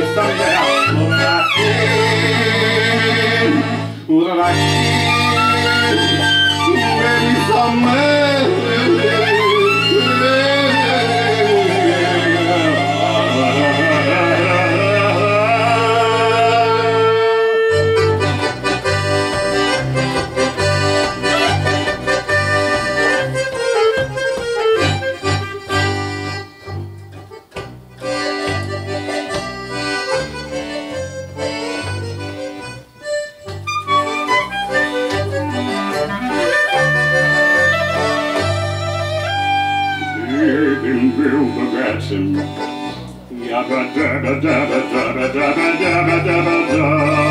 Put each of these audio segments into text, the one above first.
to somewhere else. Will I feel? Will I feel? Maybe somewhere. can build a garden. Yabba dabba dabba dabba dabba dabba dabba dabba.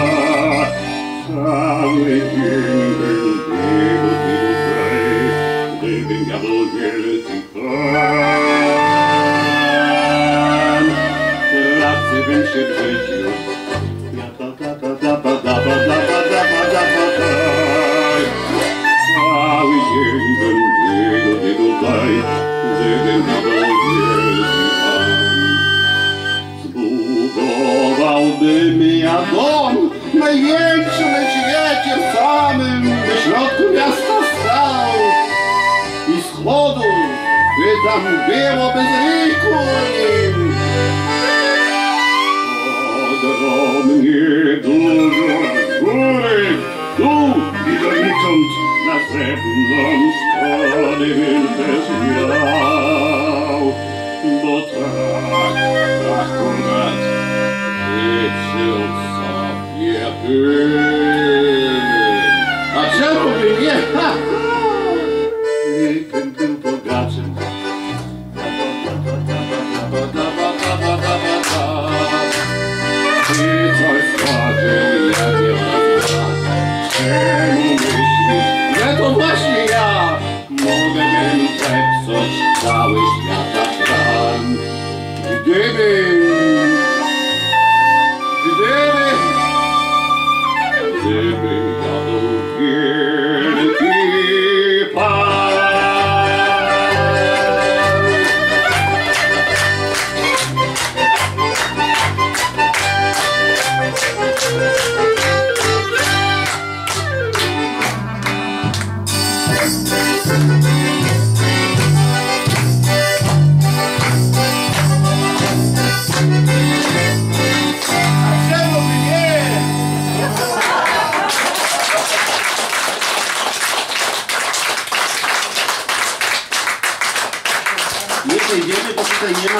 Największy na świecie w samym środku miasta stał. I z chłodu by tam było bez liku nim. Ogromnie dużo góry, tu i donikąd na zewnątrz bym też miał. Bo tak akurat życzył bym zepsuć cały świata plan Gdybym Ini.